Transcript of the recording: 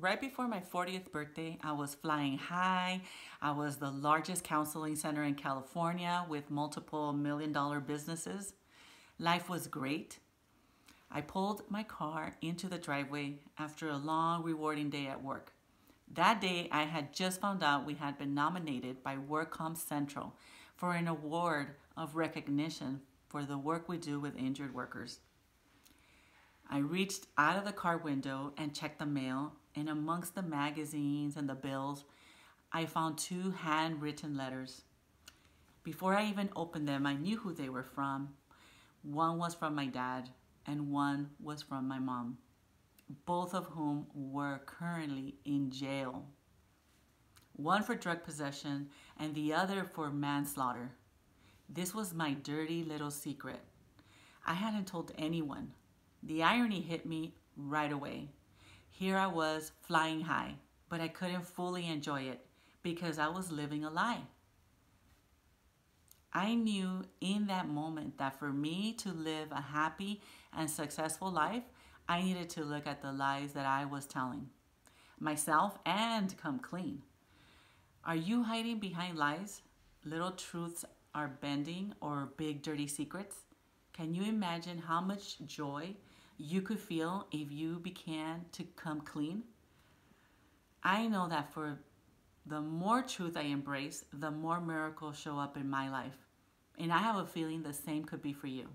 right before my 40th birthday, I was flying high. I was the largest counseling center in California with multiple million dollar businesses. Life was great. I pulled my car into the driveway after a long, rewarding day at work. That day, I had just found out we had been nominated by WorkComp Central for an award of recognition for the work we do with injured workers. I reached out of the car window and checked the mail, and amongst the magazines and the bills, I found two handwritten letters. Before I even opened them, I knew who they were from. One was from my dad, and one was from my mom, both of whom were currently in jail. One for drug possession, and the other for manslaughter. This was my dirty little secret. I hadn't told anyone. The irony hit me right away. Here I was flying high, but I couldn't fully enjoy it because I was living a lie. I knew in that moment that for me to live a happy and successful life, I needed to look at the lies that I was telling myself and come clean. Are you hiding behind lies? Little truths are bending or big dirty secrets? Can you imagine how much joy you could feel if you began to come clean? I know that for the more truth I embrace, the more miracles show up in my life. And I have a feeling the same could be for you.